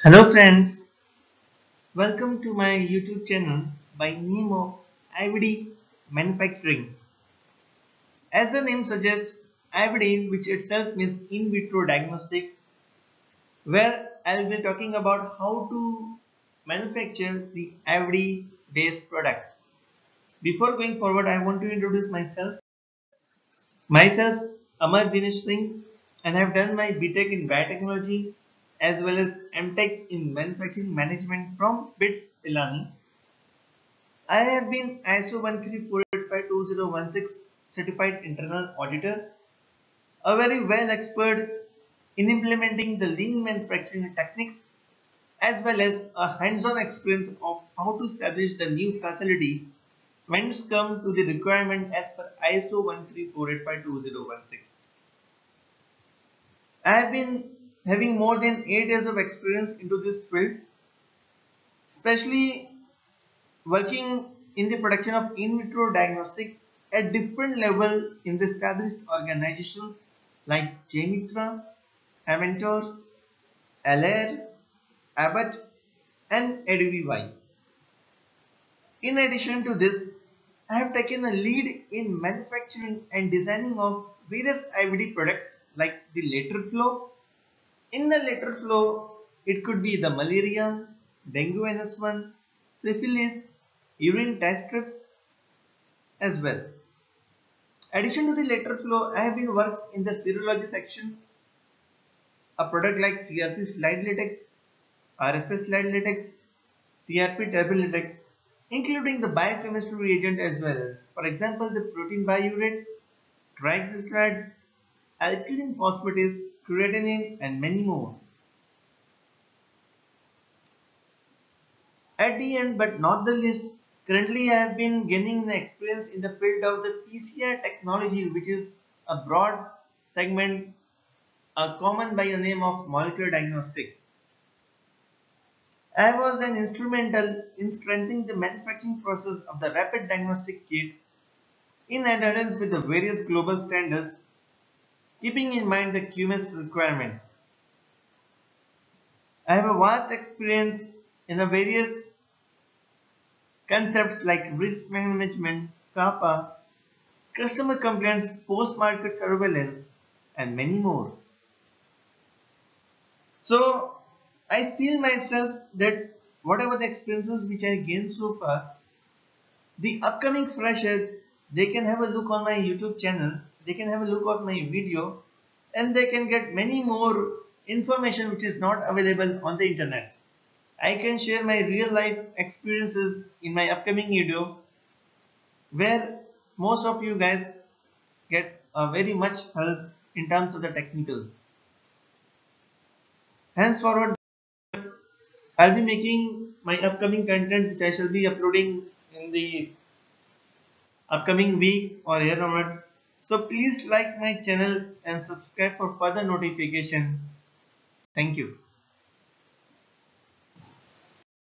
Hello friends, welcome to my YouTube channel by name of IVD Manufacturing. As the name suggests, IVD which itself means in vitro diagnostic where I'll be talking about how to manufacture the IVD based product. Before going forward, I want to introduce myself. Myself, Amar Dinesh Singh and I have done my BTech in biotechnology as well as MTech in manufacturing management from BITS Pilani. I have been ISO 13485-2016 certified internal auditor, a very well expert in implementing the lean manufacturing techniques as well as a hands-on experience of how to establish the new facility when it's come to the requirement as per ISO 13485-2016. I have been having more than 8 years of experience into this field, especially working in the production of in vitro diagnostic at different level in the established organizations like Jmitra, Avantor, Alere, Abbott and ADVY. In addition to this, I have taken a lead in manufacturing and designing of various IVD products like the lateral flow. In the lateral flow, it could be the malaria, dengue NS1, syphilis, urine test strips as well. Addition to the lateral flow, I have been worked in the serology section. A product like CRP slide latex, RFS slide latex, CRP turbo latex including the biochemistry reagent as well as, for example, the protein biuret, triglycerides, alkaline phosphatase, creatinine, and many more. At the end, but not the least, currently I have been gaining experience in the field of the PCR technology, which is a broad segment uh, common by the name of molecular diagnostic. I was an instrumental in strengthening the manufacturing process of the rapid diagnostic kit in adherence with the various global standards, keeping in mind the QMS requirement. I have a vast experience in the various concepts like risk management, CAPA, customer complaints, post-market surveillance, and many more. So, I feel myself that whatever the experiences which I gained so far, the upcoming fresher, they can have a look on my YouTube channel, they can have a look at my video and they can get many more information which is not available on the internet. I can share my real life experiences in my upcoming video where most of you guys get a very much help in terms of the technical. Henceforward I'll be making my upcoming content which I shall be uploading in the upcoming week or here onward. So please like my channel and subscribe for further notification. Thank you.